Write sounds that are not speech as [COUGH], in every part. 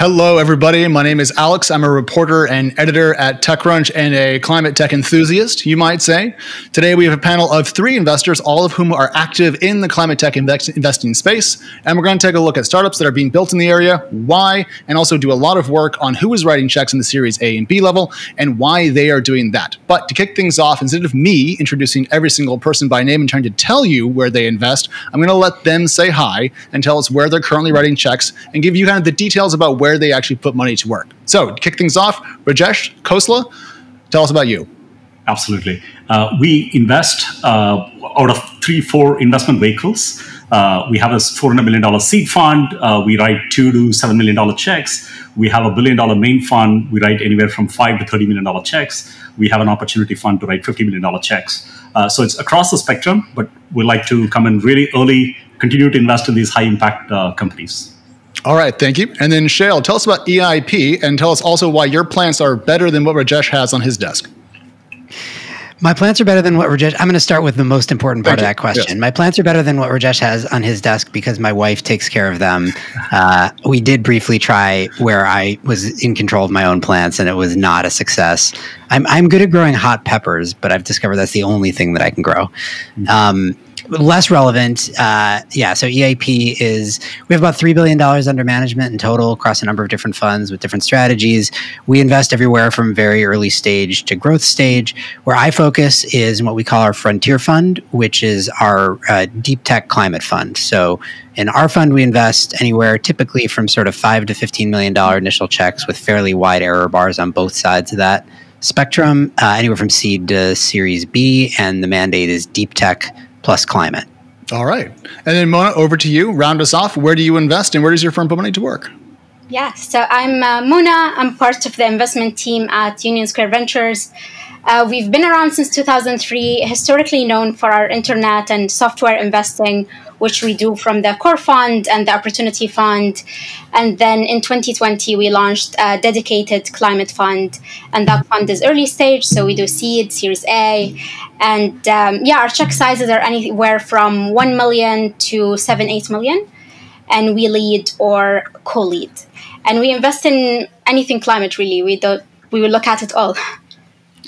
Hello, everybody. My name is Alex. I'm a reporter and editor at TechCrunch and a climate tech enthusiast, you might say. Today, we have a panel of three investors, all of whom are active in the climate tech invest- investing space. And we're going to take a look at startups that are being built in the area, why, and also do a lot of work on who is writing checks in the Series A and B level and why they are doing that. But to kick things off, instead of me introducing every single person by name and trying to tell you where they invest, I'm going to let them say hi and tell us where they're currently writing checks and give you kind of the details about where they actually put money to work. So, kick things off, Rajesh Khosla, tell us about you. Absolutely. Uh, we invest uh, out of three, four investment vehicles. Uh, we have a $400 million seed fund. Uh, we write two to $7 million checks. We have a billion dollar main fund. We write anywhere from five to $30 million checks. We have an opportunity fund to write $50 million checks. Uh, so it's across the spectrum, but we like to come in really early, continue to invest in these high impact uh, companies. All right, thank you. And then Shayle, tell us about EIP and tell us also why your plants are better than what Rajesh has on his desk. My plants are better than what Rajesh. I'm going to start with the most important part Thank of that question. Yes. My plants are better than what Rajesh has on his desk because my wife takes care of them. [LAUGHS] Uh, we did briefly try where I was in control of my own plants, and it was not a success. I'm I'm good at growing hot peppers, but I've discovered that's the only thing that I can grow. Um, less relevant, uh, yeah. So EIP is we have about three billion dollars under management in total across a number of different funds with different strategies. We invest everywhere from very early stage to growth stage. Where I focus is in what we call our Frontier Fund, which is our uh, deep tech climate fund. So in our fund, we invest anywhere typically from sort of five to fifteen million dollar initial checks with fairly wide error bars on both sides of that spectrum, uh, anywhere from seed to Series B, and the mandate is deep tech plus climate. All right. And then Mona, over to you. Round us off. Where do you invest and where does your firm put money to work? Yeah, so I'm uh, Mona. I'm part of the investment team at Union Square Ventures. Uh, we've been around since 2003, historically known for our internet and software investing, which we do from the core fund and the opportunity fund. And then in 2020, we launched a dedicated climate fund, and that fund is early stage, so we do seed, Series A, and um, yeah, our check sizes are anywhere from 1 million to 7, 8 million and we lead or co-lead. And we invest in anything climate really. We don't we will look at it all. [LAUGHS]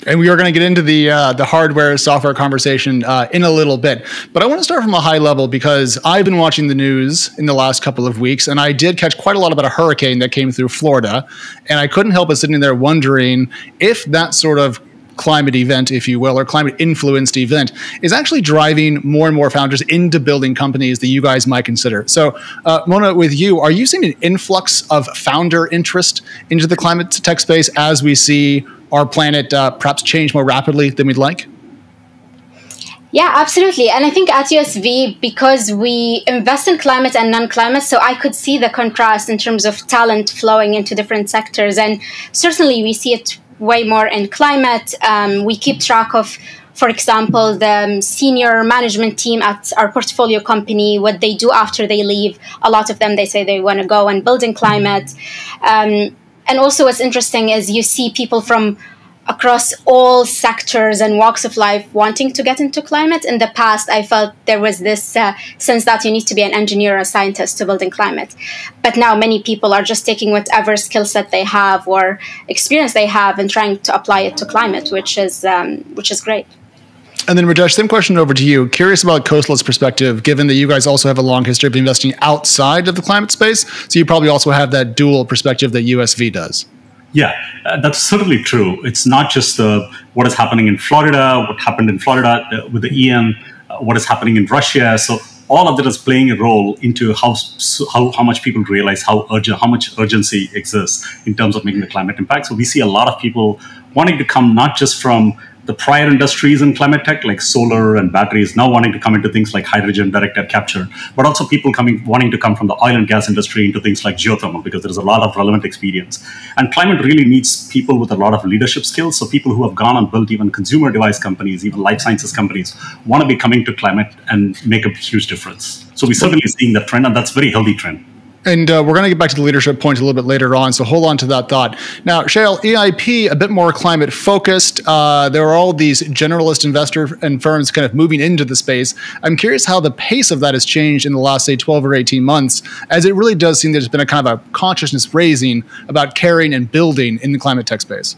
And we are going to get into the uh, the hardware software conversation uh, in a little bit, but I want to start from a high level because I've been watching the news in the last couple of weeks, and I did catch quite a lot about a hurricane that came through Florida, and I couldn't help but sitting there wondering if that sort of climate event, if you will, or climate influenced event is actually driving more and more founders into building companies that you guys might consider. So, uh, Mona, with you, are you seeing an influx of founder interest into the climate tech space as we see our planet uh, perhaps change more rapidly than we'd like? Yeah, absolutely. And I think at USV, because we invest in climate and non climate, so I could see the contrast in terms of talent flowing into different sectors. And certainly we see it way more in climate. Um, we keep track of, for example, the um, senior management team at our portfolio company, what they do after they leave. A lot of them, they say they want to go and build in climate. Um, and also, what's interesting is you see people from across all sectors and walks of life wanting to get into climate. In the past, I felt there was this uh, sense that you need to be an engineer or a scientist to build in climate. But now many people are just taking whatever skill set they have or experience they have and trying to apply it to climate, which is um, which is great. And then Rajesh, same question over to you. Curious about Khosla's perspective, given that you guys also have a long history of investing outside of the climate space. So you probably also have that dual perspective that USV does. Yeah, uh, that's certainly true. It's not just uh, what is happening in Florida, what happened in Florida uh, with the EM, uh, what is happening in Russia. So all of that is playing a role into how how, how much people realize how urgent how much urgency exists in terms of making the climate impact. So we see a lot of people wanting to come not just from the prior industries in climate tech, like solar and batteries, now wanting to come into things like hydrogen direct air capture, but also people coming wanting to come from the oil and gas industry into things like geothermal because there is a lot of relevant experience. And climate really needs people with a lot of leadership skills. So people who have gone and built even consumer device companies, even life sciences companies, want to be coming to climate and make a huge difference. So we're certainly seeing that trend, and that's a very healthy trend. And uh, we're going to get back to the leadership point a little bit later on, so hold on to that thought. Now, Shayle, EIP, a bit more climate focused. Uh, there are all these generalist investor and firms kind of moving into the space. I'm curious how the pace of that has changed in the last, say, 12 or 18 months, as it really does seem there's been a kind of a consciousness raising about caring and building in the climate tech space.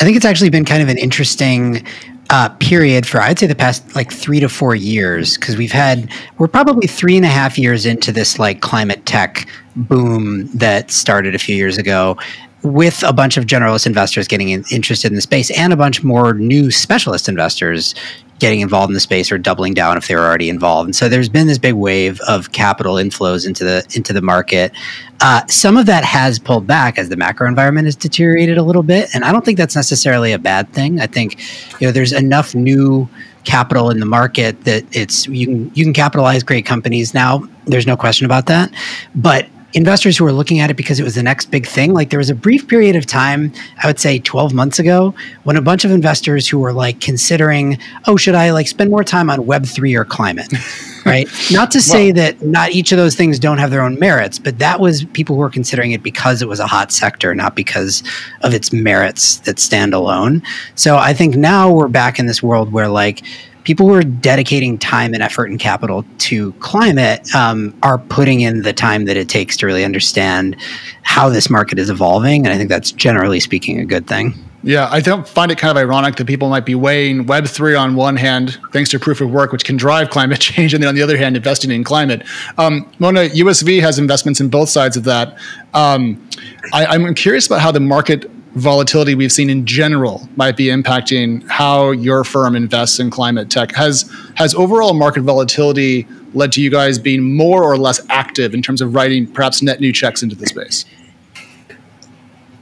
I think it's actually been kind of an interesting uh, period for I'd say the past like three to four years because we've had we're probably three and a half years into this like climate tech boom that started a few years ago with a bunch of generalist investors getting in, interested in the space and a bunch more new specialist investors getting involved in the space or doubling down if they were already involved. And so there's been this big wave of capital inflows into the into the market. Uh, some of that has pulled back as the macro environment has deteriorated a little bit, and I don't think that's necessarily a bad thing. I think you know there's enough new capital in the market that it's you can you can capitalize great companies now. There's no question about that, but investors who are looking at it because it was the next big thing. Like there was a brief period of time, I would say 12 months ago, when a bunch of investors who were like considering, oh, should I like spend more time on Web3 or climate? [LAUGHS] right? Not to say well, that not each of those things don't have their own merits, but that was people who were considering it because it was a hot sector, not because of its merits that stand alone. So I think now we're back in this world where like people who are dedicating time and effort and capital to climate um, are putting in the time that it takes to really understand how this market is evolving. And I think that's generally speaking a good thing. Yeah, I don't find it kind of ironic that people might be weighing Web3 on one hand, thanks to proof of work, which can drive climate [LAUGHS] change, and then on the other hand, investing in climate. Um, Mona, USV has investments in both sides of that. Um, I, I'm curious about how the market volatility we've seen in general might be impacting how your firm invests in climate tech. Has has overall market volatility led to you guys being more or less active in terms of writing perhaps net new checks into the space?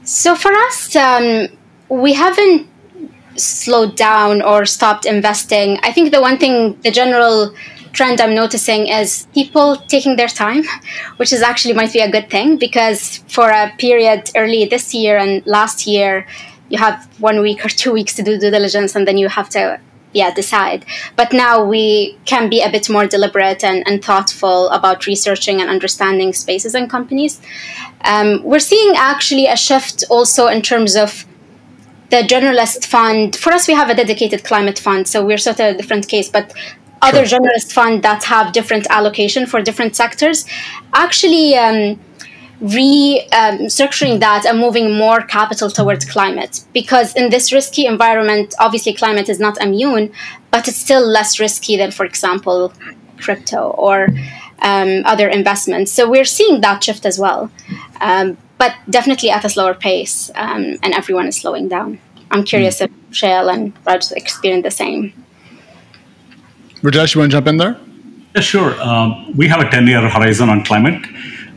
So for us, um, we haven't slowed down or stopped investing. I think the one thing, the general trend I'm noticing is people taking their time, which is actually might be a good thing because for a period early this year and last year, you have one week or two weeks to do due diligence and then you have to yeah decide. But now we can be a bit more deliberate and, and thoughtful about researching and understanding spaces and companies. Um, we're seeing actually a shift also in terms of the generalist fund. For us we have a dedicated climate fund so we're sort of a different case but other sure. generalist funds that have different allocation for different sectors. Actually um, restructuring um, that and moving more capital towards climate. Because in this risky environment obviously climate is not immune but it's still less risky than for example crypto or um, other investments. So we're seeing that shift as well. Um, but definitely at a slower pace um, and everyone is slowing down. I'm curious mm. if Shayle and Raj experience the same Rajesh, you want to jump in there? Yeah, sure. Um, we have a 10 year horizon on climate.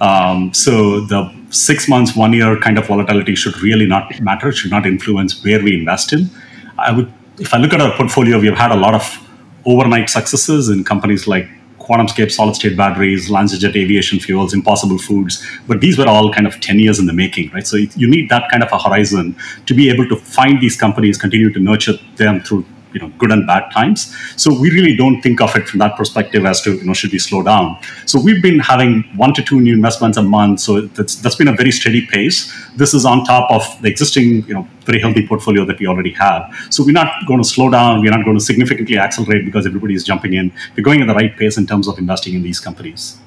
Um, so the six months, one year kind of volatility should really not matter. Should not influence where we invest in. I would, if I look at our portfolio, we've had a lot of overnight successes in companies like QuantumScape, solid state batteries, LanzaJet aviation fuels, Impossible Foods. But these were all kind of 10 years in the making, right? So you need that kind of a horizon to be able to find these companies, continue to nurture them through you know good and bad times. So we really don't think of it from that perspective as to you know should we slow down. So we've been having one to two new investments a month. So that's that's been a very steady pace. This is on top of the existing you know very healthy portfolio that we already have. So we're not going to slow down. We're not going to significantly accelerate because everybody is jumping in. We're going at the right pace in terms of investing in these companies.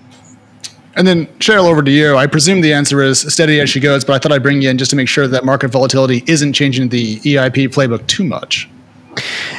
And then Shayle, over to you. I presume the answer is steady as she goes, but I thought I'd bring you in just to make sure that market volatility isn't changing the EIP playbook too much.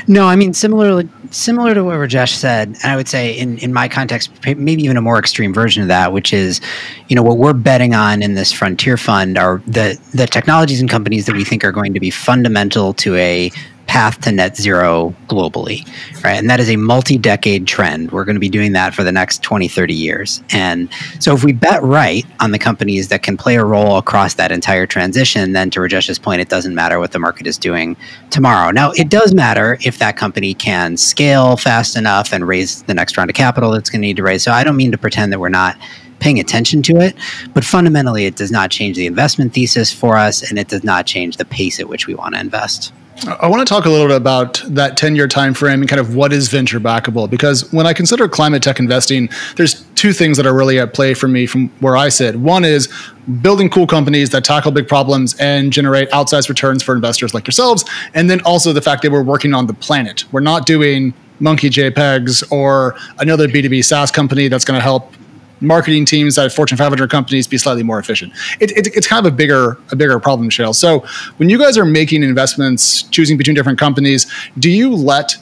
No, I mean similar similar to what Rajesh said, and I would say in in my context, maybe even a more extreme version of that, which is, you know, what we're betting on in this frontier fund are the the technologies and companies that we think are going to be fundamental to a path to net zero globally, right? And that is a multi decade trend. We're going to be doing that for the next 20, 30 years. And so if we bet right on the companies that can play a role across that entire transition, then to Rajesh's point, it doesn't matter what the market is doing tomorrow. Now, it does matter if that company can scale fast enough and raise the next round of capital that's going to need to raise. So I don't mean to pretend that we're not paying attention to it. But fundamentally, it does not change the investment thesis for us, and it does not change the pace at which we want to invest. I want to talk a little bit about that 10 year time frame and kind of what is venture backable because when I consider climate tech investing, there's two things that are really at play for me from where I sit. One is building cool companies that tackle big problems and generate outsized returns for investors like yourselves, and then also the fact that we're working on the planet. We're not doing monkey JPEGs or another B2B SaaS company that's going to help marketing teams at Fortune 500 companies be slightly more efficient. It, it, it's kind of a bigger a bigger problem, Shayle. So when you guys are making investments, choosing between different companies, do you let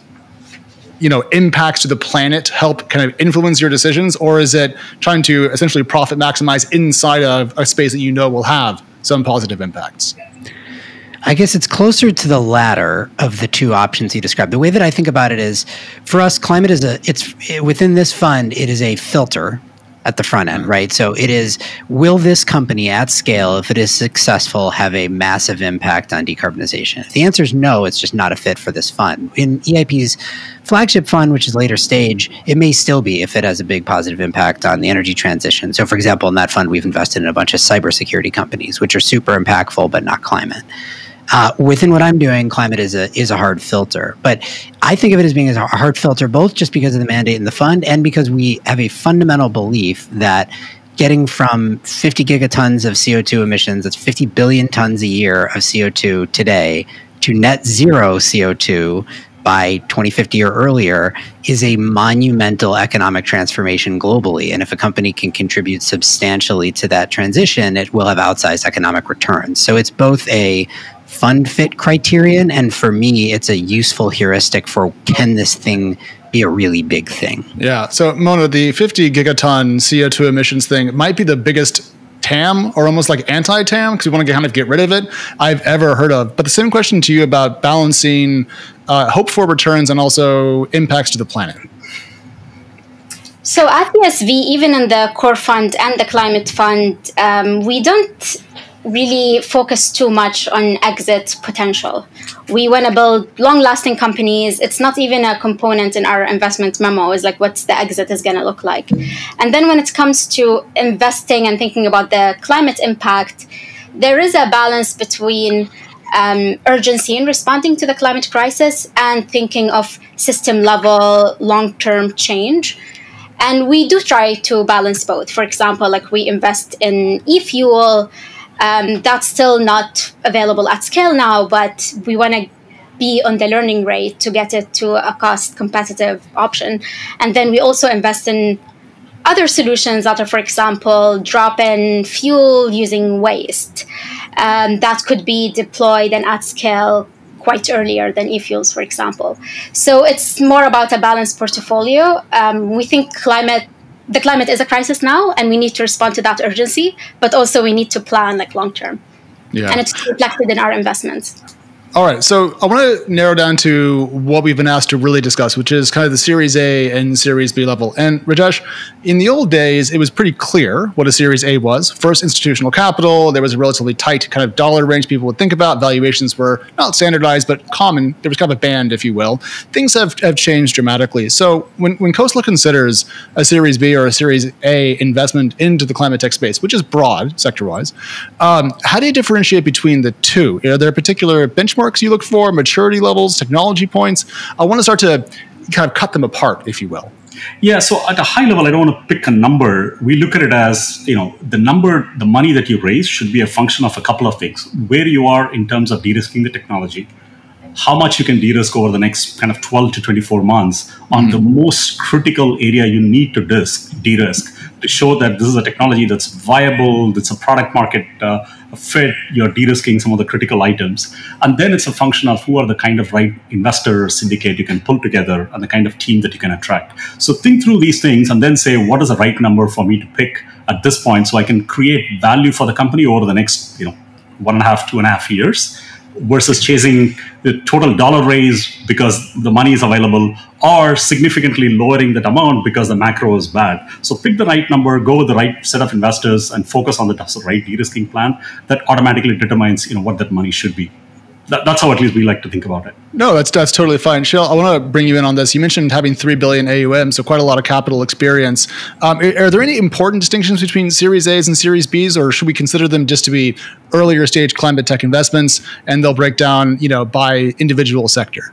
you know impacts to the planet help kind of influence your decisions, or is it trying to essentially profit maximize inside of a space that you know will have some positive impacts? I guess it's closer to the latter of the two options you described. The way that I think about it is, for us, climate is a it's within this fund. It is a filter at the front end, mm-hmm. right? So it is will this company at scale, if it is successful, have a massive impact on decarbonization? If the answer is no, it's just not a fit for this fund. In EIP's flagship fund, which is later stage, it may still be if it has a big positive impact on the energy transition. So, for example, in that fund, we've invested in a bunch of cybersecurity companies, which are super impactful but not climate. Uh, within what I'm doing, climate is a is a hard filter. But I think of it as being a hard filter, both just because of the mandate in the fund and because we have a fundamental belief that getting from 50 gigatons of CO2 emissions, that's 50 billion tons a year of CO2 today, to net zero CO2 by 2050 or earlier is a monumental economic transformation globally. And if a company can contribute substantially to that transition, it will have outsized economic returns. So it's both a fund fit criterion. And for me, it's a useful heuristic for can this thing be a really big thing? Yeah. So, Mona, the 50 gigaton CO2 emissions thing might be the biggest TAM or almost like anti TAM because we want to kind of get rid of it I've ever heard of. But the same question to you about balancing uh, hope for returns and also impacts to the planet. So at USV, even in the core fund and the climate fund, um, we don't really focus too much on exit potential. We want to build long lasting companies. It's not even a component in our investment memo, is like what's the exit is going to look like. And then when it comes to investing and thinking about the climate impact, there is a balance between um, urgency in responding to the climate crisis and thinking of system level long term change. And we do try to balance both. For example, like we invest in e fuel um, that's still not available at scale now, but we want to be on the learning rate to get it to a cost competitive option. And then we also invest in other solutions that are, for example, drop in fuel using waste um, that could be deployed and at scale quite earlier than e-fuels, for example. So it's more about a balanced portfolio. Um, we think climate the climate is a crisis now and we need to respond to that urgency but also we need to plan like long term yeah. and it's reflected in our investments all right. So I want to narrow down to what we've been asked to really discuss, which is kind of the Series A and Series B level. And Rajesh, in the old days, it was pretty clear what a Series A was. First, institutional capital. There was a relatively tight kind of dollar range people would think about. Valuations were not standardized, but common. There was kind of a band, if you will. Things have, have changed dramatically. So when, when Khosla considers a Series B or a Series A investment into the climate tech space, which is broad sector wise, um, how do you differentiate between the two? Are there particular benchmarks? Benchmarks you look for, maturity levels, technology points? I want to start to kind of cut them apart, if you will. Yeah, so at a high level, I don't want to pick a number. We look at it as, you know, the number, the money that you raise should be a function of a couple of things. Where you are in terms of de-risking the technology, how much you can de-risk over the next kind of 12 to 24 months on mm-hmm. the most critical area you need to de-risk to show that this is a technology that's viable, that's a product market uh, fit, you're de-risking some of the critical items. And then it's a function of who are the kind of right investor syndicate you can pull together and the kind of team that you can attract. So think through these things and then say, what is the right number for me to pick at this point so I can create value for the company over the next, you know, one and a half, two and a half years versus chasing the total dollar raise because the money is available or significantly lowering that amount because the macro is bad. So pick the right number, go with the right set of investors and focus on the right de-risking plan that automatically determines you know what that money should be. That, that's how at least we like to think about it. No, that's that's totally fine. Shayle, I want to bring you in on this. You mentioned having three billion AUM, so quite a lot of capital experience. Um, are, are, there any important distinctions between Series A's and Series B's, or should we consider them just to be earlier stage climate tech investments, and they'll break down, you know, by individual sector?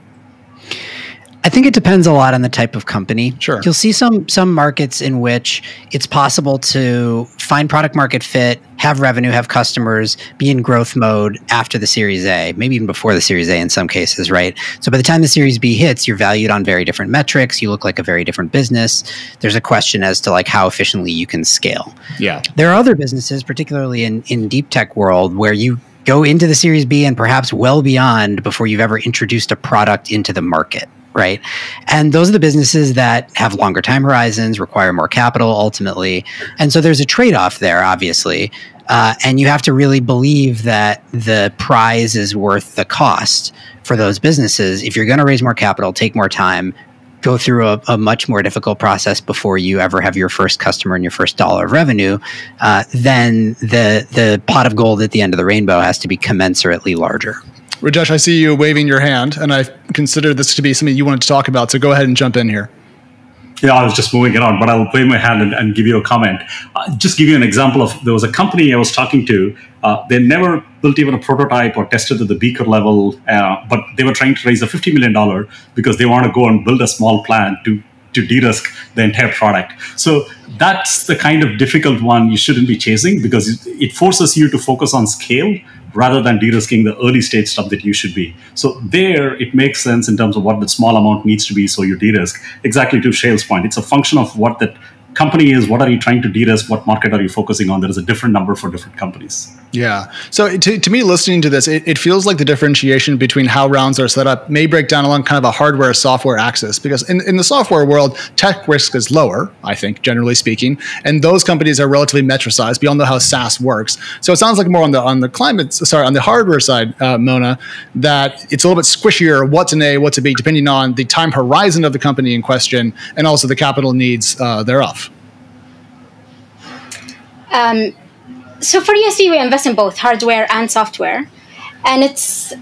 I think it depends a lot on the type of company. Sure. You'll see some some markets in which it's possible to find product market fit, have revenue, have customers, be in growth mode after the Series A, maybe even before the Series A in some cases, right? So by the time the Series B hits, you're valued on very different metrics, you look like a very different business. There's a question as to like how efficiently you can scale. Yeah. There are other businesses, particularly in in deep tech world where you go into the Series B and perhaps well beyond before you've ever introduced a product into the market right? And those are the businesses that have longer time horizons, require more capital ultimately. And so there's a trade off there, obviously. Uh, and you have to really believe that the prize is worth the cost for those businesses. If you're going to raise more capital, take more time, go through a, a, much more difficult process before you ever have your first customer and your first dollar of revenue, uh, then the the pot of gold at the end of the rainbow has to be commensurately larger. Rajesh, I see you waving your hand, and I consider this to be something you wanted to talk about. So go ahead and jump in here. Yeah, I was just moving around, but I'll wave my hand and, and give you a comment. Uh, just give you an example of there was a company I was talking to. Uh, they never built even a prototype or tested at the beaker level, uh, but they were trying to raise a $50 million because they want to go and build a small plant to to de-risk the entire product. So that's the kind of difficult one you shouldn't be chasing because it forces you to focus on scale rather than de-risking the early stage stuff that you should be. So there, it makes sense in terms of what the small amount needs to be so you de-risk. Exactly to Shayle's point, it's a function of what that company is, what are you trying to de-risk, what market are you focusing on? There is a different number for different companies. Yeah. So to, to me, listening to this, it, it, feels like the differentiation between how rounds are set up may break down along kind of a hardware software axis because in, in the software world, tech risk is lower, I think, generally speaking. And those companies are relatively metricized. We all know how SaaS works. So it sounds like more on the on the climate, sorry, on the hardware side, uh, Mona, that it's a little bit squishier what's an A, what's a B, depending on the time horizon of the company in question and also the capital needs uh, thereof. Um, so for USV, we invest in both hardware and software, and it's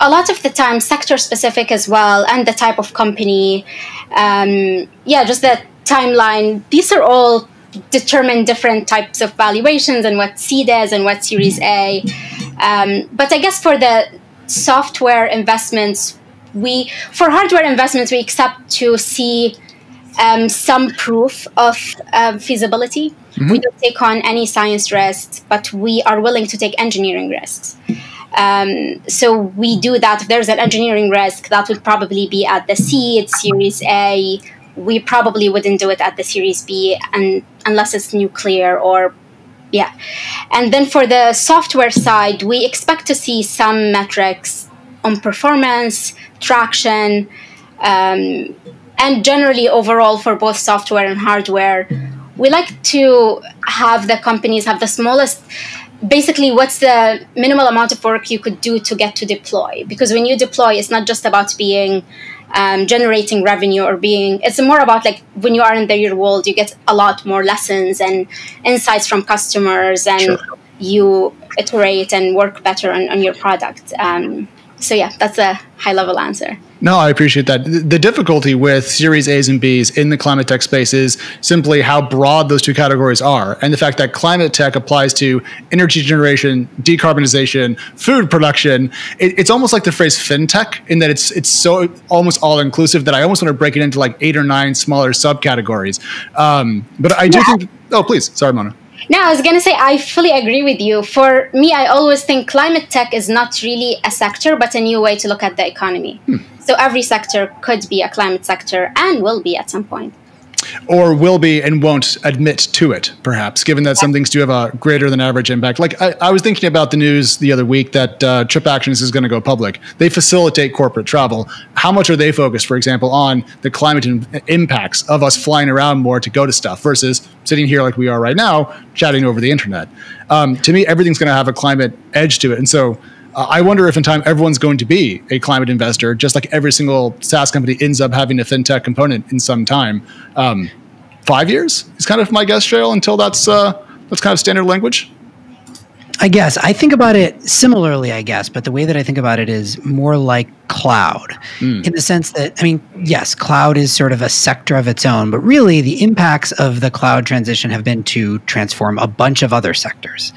a lot of the time sector specific as well, and the type of company. Um, yeah, just the timeline. These are all determine different types of valuations and what seed is and what Series A. Um, but I guess for the software investments, we for hardware investments we accept to see um, some proof of uh, feasibility. Mm-hmm. We don't take on any science risks, but we are willing to take engineering risks. Um, so we do that. If there's an engineering risk, that would probably be at the seed, Series A. We probably wouldn't do it at the Series B, and unless it's nuclear or yeah. And then for the software side, we expect to see some metrics on performance, traction, um, and generally overall for both software and hardware we like to have the companies have the smallest basically what's the minimal amount of work you could do to get to deploy. Because when you deploy it's not just about being um, generating revenue or being it's more about like when you are in the real world you get a lot more lessons and insights from customers and sure. you iterate and work better on, on your product. Um, so yeah that's a high level answer no, I appreciate that. The difficulty with Series A's and B's in the climate tech space is simply how broad those two categories are, and the fact that climate tech applies to energy generation, decarbonization, food production. It, it's almost like the phrase fintech in that it's it's so almost all inclusive that I almost want to break it into like eight or nine smaller subcategories. Um, but I do yeah. think. Oh, please, sorry, Mona. No, I was going to say, I fully agree with you. For me, I always think climate tech is not really a sector, but a new way to look at the economy. Hmm. So every sector could be a climate sector and will be at some point or will be and won't admit to it, perhaps, given that some things do have a greater than average impact. Like I, I was thinking about the news the other week that uh, TripActions is going to go public. They facilitate corporate travel. How much are they focused, for example, on the climate in- impacts of us flying around more to go to stuff versus sitting here like we are right now, chatting over the internet? Um, to me, everything's going to have a climate edge to it, and so uh, I wonder if in time everyone's going to be a climate investor, just like every single SaaS company ends up having a fintech component in some time. Um, five years is kind of my guess, Shayle, until that's uh, that's kind of standard language. I guess I think about it similarly, I guess, but the way that I think about it is more like cloud mm. in the sense that, I mean, yes, cloud is sort of a sector of its own, but really the impacts of the cloud transition have been to transform a bunch of other sectors.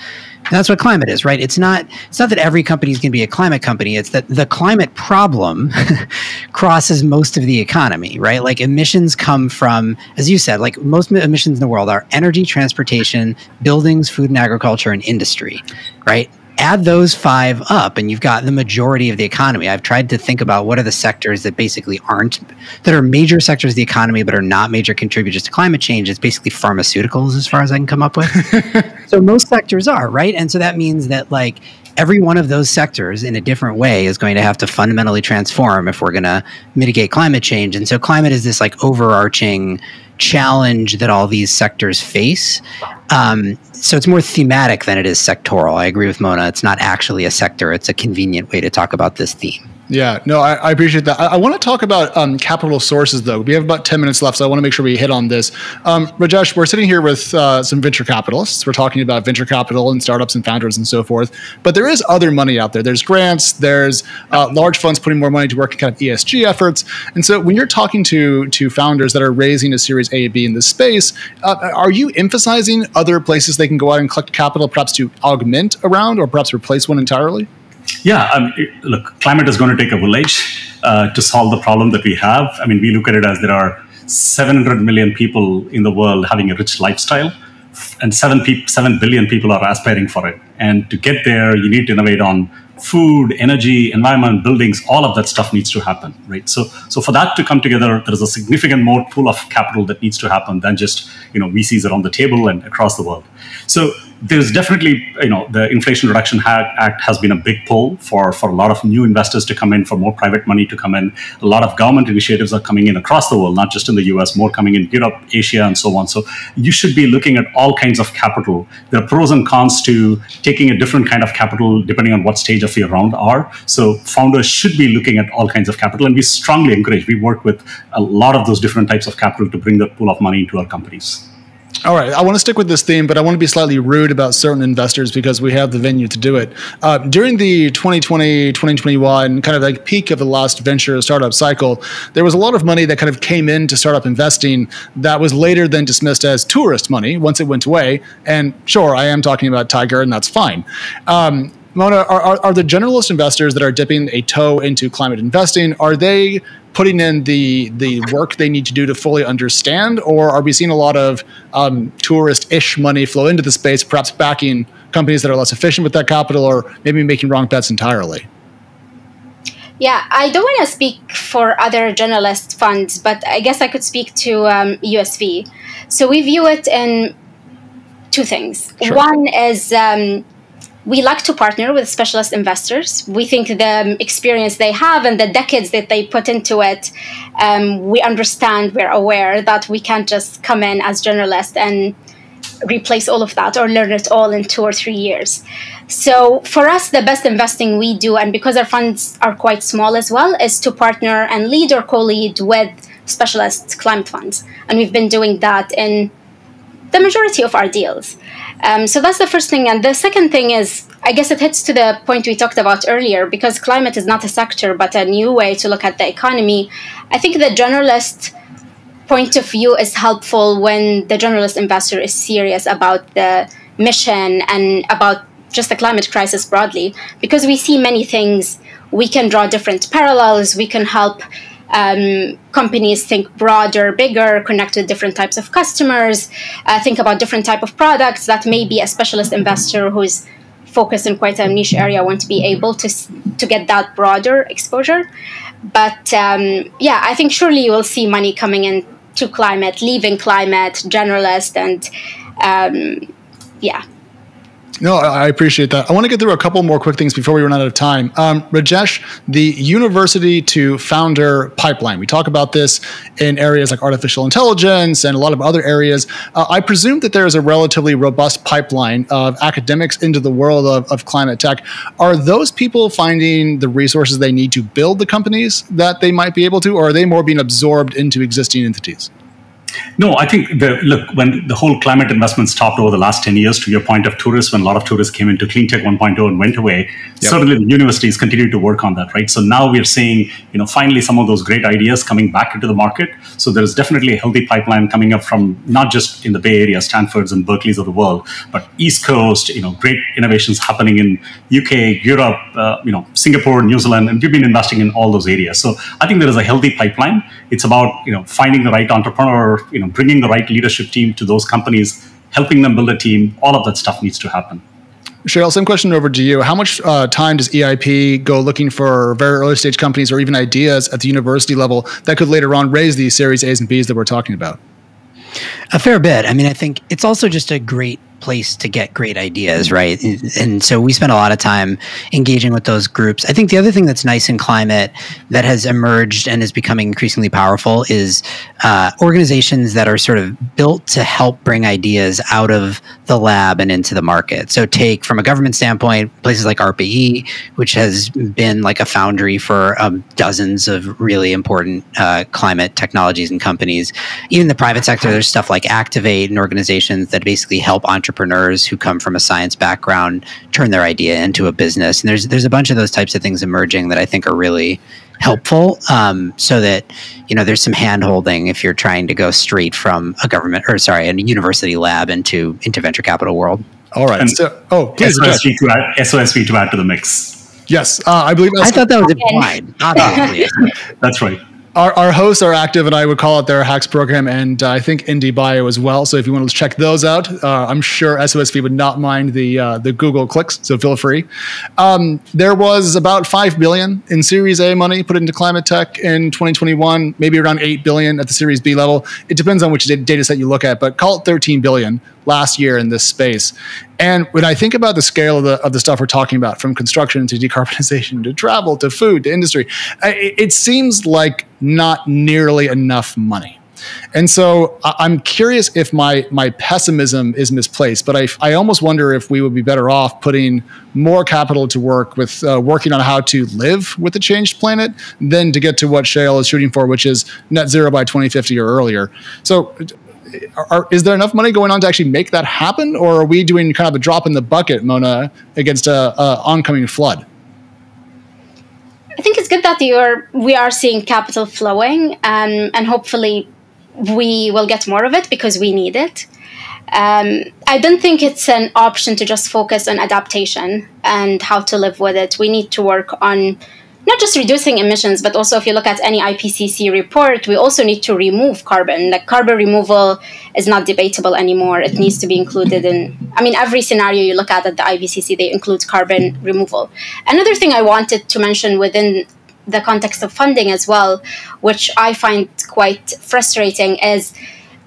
And that's what climate is, right? It's not it's not that every company is going to be a climate company. It's that the climate problem [LAUGHS] crosses most of the economy, right? Like emissions come from, as you said, like most emissions in the world are energy, transportation, buildings, food and agriculture, and industry, right? Add those five up and you've got the majority of the economy. I've tried to think about what are the sectors that basically aren't that are major sectors of the economy but are not major contributors to climate change. It's basically pharmaceuticals as far as i can come up with. [LAUGHS] So most sectors are right? And so that means that like every one of those sectors in a different way is going to have to fundamentally transform if we're going to mitigate climate change and so climate is this like overarching challenge that all these sectors face. Um, so it's more thematic than it is sectoral. I agree with Mona. It's not actually a sector, it's a convenient way to talk about this theme. Yeah, no, I, I appreciate that. I, I want to talk about um, capital sources, though. We have about 10 minutes left, so I want to make sure we hit on this. Um, Rajesh, we're sitting here with uh, some venture capitalists. We're talking about venture capital and startups and founders and so forth. But there is other money out there. There's grants, there's uh, large funds putting more money to work in kind of ESG efforts. And so when you're talking to, to founders that are raising a Series A, B in this space, uh, are you emphasizing other places they can go out and collect capital, perhaps to augment around or perhaps replace one entirely? Yeah, um, it, look, climate is going to take a village uh, to solve the problem that we have. I mean, we look at it as there are 700 million people in the world having a rich lifestyle, and 7, pe- 7 billion people are aspiring for it. And to get there, you need to innovate on food, energy, environment, buildings, all of that stuff needs to happen, right? So, so for that to come together, there is a significant more pool of capital that needs to happen than just you know VCs around the table and across the world. So there's definitely, you know, the Inflation Reduction Act has been a big pull for, for a lot of new investors to come in, for more private money to come in. A lot of government initiatives are coming in across the world, not just in the US, more coming in Europe, Asia, and so on. So you should be looking at all kinds of capital. There are pros and cons to taking a different kind of capital depending on what stage of your round are. So founders should be looking at all kinds of capital, and we strongly encourage. We work with a lot of those different types of capital to bring that pool of money into our companies. All right, I want to stick with this theme, but I want to be slightly rude about certain investors because we have the venue to do it. Uh, during the 2020, 2021 kind of like peak of the last venture startup cycle, there was a lot of money that kind of came into startup investing that was later then dismissed as tourist money once it went away. And sure, I am talking about Tiger, and that's fine. Um, Mona, are, are, are, the generalist investors that are dipping a toe into climate investing, are they putting in the the work they need to do to fully understand, or are we seeing a lot of um, tourist-ish money flow into the space, perhaps backing companies that are less efficient with that capital, or maybe making wrong bets entirely? Yeah, I don't want to speak for other generalist funds, but I guess I could speak to um, USV. So we view it in two things. Sure. One is um, we like to partner with specialist investors. We think the experience they have and the decades that they put into it, um, we understand, we're aware that we can't just come in as journalists and replace all of that or learn it all in two or three years. So for us, the best investing we do, and because our funds are quite small as well, is to partner and lead or co-lead with specialist climate funds. And we've been doing that in the majority of our deals. Um, so that's the first thing. And the second thing is, I guess it hits to the point we talked about earlier because climate is not a sector but a new way to look at the economy. I think the generalist point of view is helpful when the generalist investor is serious about the mission and about just the climate crisis broadly because we see many things. We can draw different parallels, we can help um, companies think broader, bigger, connect with different types of customers, uh, think about different type of products that maybe a specialist investor who's focused in quite a niche area won't be able to to get that broader exposure. But um, yeah, I think surely you will see money coming in to climate, leaving climate, generalist, and um, yeah. No, I appreciate that. I want to get through a couple more quick things before we run out of time. Um, Rajesh, the university to founder pipeline. We talk about this in areas like artificial intelligence and a lot of other areas. Uh, I presume that there is a relatively robust pipeline of academics into the world of, of climate tech. Are those people finding the resources they need to build the companies that they might be able to, or are they more being absorbed into existing entities? No, I think the look when the whole climate investment stopped over the last ten years. To your point of tourists, when a lot of tourists came into clean tech 1.0 and went away, yep. certainly the universities continue to work on that, right? So now we are seeing, you know, finally some of those great ideas coming back into the market. So there is definitely a healthy pipeline coming up from not just in the Bay Area, Stanfords and Berkeley's of the world, but East Coast. You know, great innovations happening in UK, Europe, uh, you know, Singapore, New Zealand, and we've been investing in all those areas. So I think there is a healthy pipeline. It's about you know finding the right entrepreneur you know bringing the right leadership team to those companies helping them build a team all of that stuff needs to happen Shayle, same question over to you. How much uh, time does EIP go looking for very early stage companies or even ideas at the university level that could later on raise these Series A's and B's that we're talking about? A fair bit. I mean, I think it's also just a great place to get great ideas, right? And so we spend a lot of time engaging with those groups. I think the other thing that's nice in climate that has emerged and is becoming increasingly powerful is uh, organizations that are sort of built to help bring ideas out of the lab and into the market. So, take from a government standpoint, places like ARPA-E, which has been like a foundry for um, dozens of really important uh, climate technologies and companies. Even the private sector, there's stuff like Activate and organizations that basically help entrepreneurs entrepreneurs who come from a science background turn their idea into a business. And there's there's a bunch of those types of things emerging that I think are really helpful. Um, so that you know there's some handholding if you're trying to go straight from a government or sorry a university lab into into venture capital world. All right. And so, oh, please, SOSV to add, SOSV to add to the mix. Yes, uh, I believe. I thought that was implied. [LAUGHS] That's right our, our hosts are active, and I would call it their HAX program, and uh, I think IndieBio as well. So if you want to check those out, uh, I'm sure SOSV would not mind the uh, the Google clicks. So feel free. Um, there was about five billion in Series A money put into climate tech in 2021, maybe around eight billion at the Series B level. It depends on which data set you look at, but call it 13 billion last year in this space. And when I think about the scale of the, of the stuff we're talking about, from construction to decarbonization to travel to food to industry, it, it seems like not nearly enough money. And so I'm curious if my my pessimism is misplaced, but I, I almost wonder if we would be better off putting more capital to work with uh, working on how to live with the changed planet than to get to what Shayle is shooting for, which is net zero by 2050 or earlier. So are, is there enough money going on to actually make that happen, or are we doing kind of a drop in the bucket, Mona, against a, a oncoming flood? I think it's good that you're we are seeing capital flowing, um, and hopefully we will get more of it because we need it. Um, I don't think it's an option to just focus on adaptation and how to live with it. We need to work on not just reducing emissions, but also if you look at any IPCC report, we also need to remove carbon. Like carbon removal is not debatable anymore. It needs to be included in, I mean, every scenario you look at at the IPCC, they include carbon removal. Another thing I wanted to mention within the context of funding as well, which I find quite frustrating, is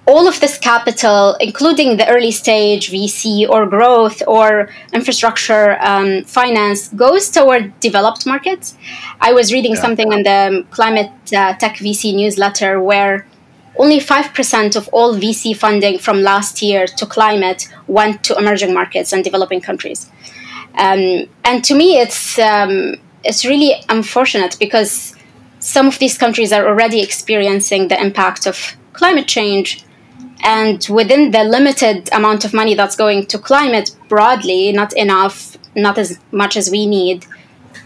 all of this capital, including the early stage VC or growth or infrastructure um, finance, goes toward developed markets. I was reading yeah. something in the Climate uh, Tech VC newsletter where only 5% of all VC funding from last year to climate went to emerging markets and developing countries. Um, and to me, it's, um, it's really unfortunate because some of these countries are already experiencing the impact of climate change and within the limited amount of money that's going to climate broadly, not enough, not as much as we need,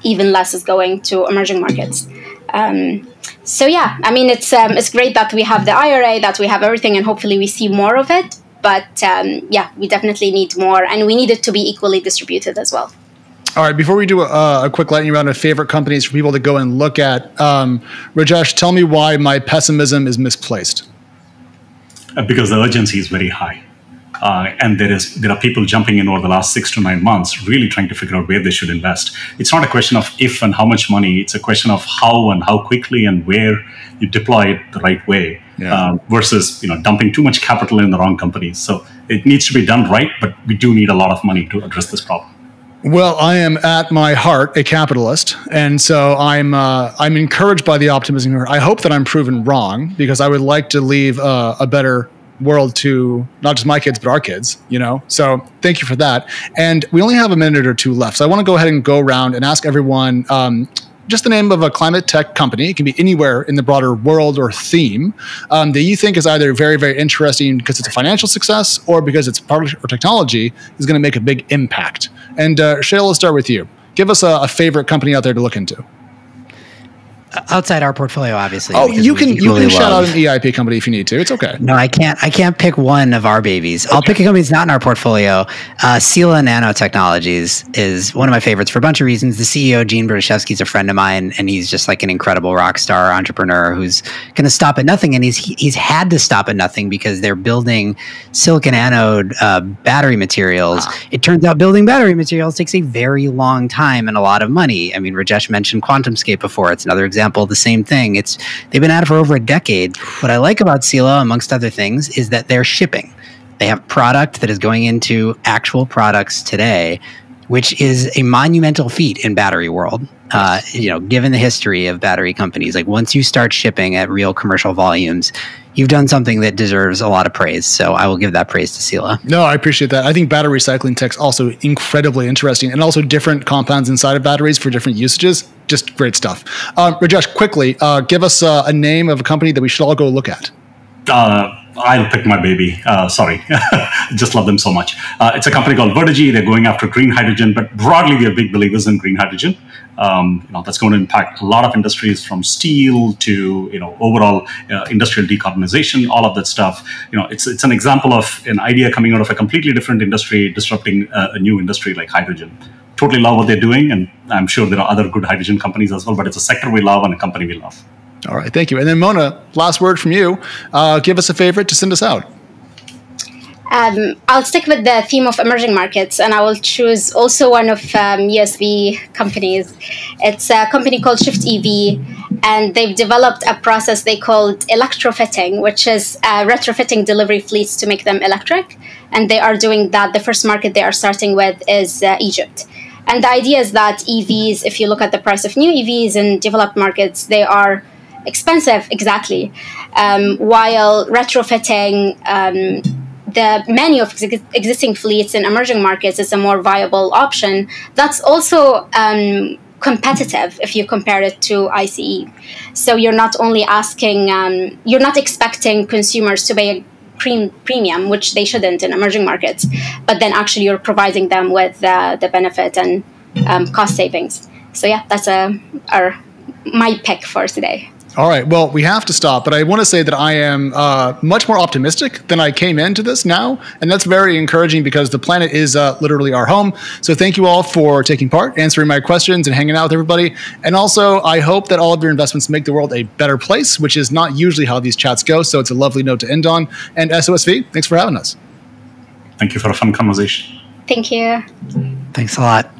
even less is going to emerging markets. Um, so yeah, I mean it's um, it's great that we have the IRA, that we have everything, and hopefully we see more of it. But um, yeah, we definitely need more, and we need it to be equally distributed as well. All right, before we do a, a, quick lightning round of favorite companies for people to go and look at, um, Rajesh, tell me why my pessimism is misplaced. Uh, because the urgency is very high. Uh, and there is there are people jumping in over the last six to nine months, really trying to figure out where they should invest. It's not a question of if and how much money; it's a question of how and how quickly and where you deploy it the right way, yeah. um, versus you know dumping too much capital in the wrong companies. So it needs to be done right, but we do need a lot of money to address this problem. Well, I am at my heart a capitalist, and so I'm uh, I'm encouraged by the optimism here. I hope that I'm proven wrong because I would like to leave uh, a better world to not just my kids but our kids you know so thank you for that and we only have a minute or two left so i want to go ahead and go around and ask everyone um, just the name of a climate tech company. It can be anywhere in the broader world or theme um, that you think is either very, very interesting because it's a financial success or because its product or technology is going to make a big impact. And uh, Shayle, let's start with you. Give us a, a favorite company out there to look into outside our portfolio, obviously. Oh, you can you can shout out an EIP company if you need to. It's okay. No, I can't. I can't pick one of our babies. Okay. I'll pick a company that's not in our portfolio. Uh, Sila Nanotechnologies is one of my favorites for a bunch of reasons. The CEO Gene Berdichevsky is a friend of mine, and he's just like an incredible rock star entrepreneur who's going to stop at nothing. And he's he's had to stop at nothing because they're building silicon anode uh, battery materials. Wow. It turns out building battery materials takes a very long time and a lot of money. I mean, Rajesh mentioned QuantumScape before. It's another example example, the same thing. It's they've been at it for over a decade. What I like about Sila, amongst other things, is that they're shipping. They have product that is going into actual products today, which is a monumental feat in battery world. Uh, you know, given the history of battery companies, like once you start shipping at real commercial volumes, you've done something that deserves a lot of praise. So I will give that praise to Sila. No, I appreciate that. I think battery recycling tech's also incredibly interesting and also different compounds inside of batteries for different usages. Just great stuff. Uh, Rajesh, quickly, uh, give us uh, a name of a company that we should all go look at. Uh, I'll pick my baby. Uh, sorry, [LAUGHS] just love them so much. Uh, it's a company called Verdagy. They're going after green hydrogen, but broadly, we are big believers in green hydrogen. Um, you know, that's going to impact a lot of industries from steel to you know overall uh, industrial decarbonization, all of that stuff. You know, it's it's an example of an idea coming out of a completely different industry disrupting a, a new industry like hydrogen. Totally love what they're doing, and I'm sure there are other good hydrogen companies as well. But it's a sector we love and a company we love. All right, thank you. And then Mona, last word from you. Uh, give us a favorite to send us out. Um, I'll stick with the theme of emerging markets and I will choose also one of um, USV companies. It's a company called Shift EV and they've developed a process they called electrofitting, which is uh, retrofitting delivery fleets to make them electric. And they are doing that. The first market they are starting with is uh, Egypt. And the idea is that EVs, if you look at the price of new EVs in developed markets, they are expensive, exactly. Um, while retrofitting um, the many of ex- existing fleets in emerging markets is a more viable option. That's also um, competitive if you compare it to ICE. So you're not only asking, um, you're not expecting consumers to pay a pre- premium, which they shouldn't in emerging markets, but then actually you're providing them with uh, the benefit and um, cost savings. So yeah, that's a our my pick for today. All right. Well, we have to stop, but I want to say that I am uh, much more optimistic than I came into this now, and that's very encouraging because the planet is uh, literally our home. So thank you all for taking part, answering my questions, and hanging out with everybody. And also, I hope that all of your investments make the world a better place, which is not usually how these chats go. So it's a lovely note to end on. And SOSV, thanks for having us. Thank you for a fun conversation. Thank you. Thanks a lot.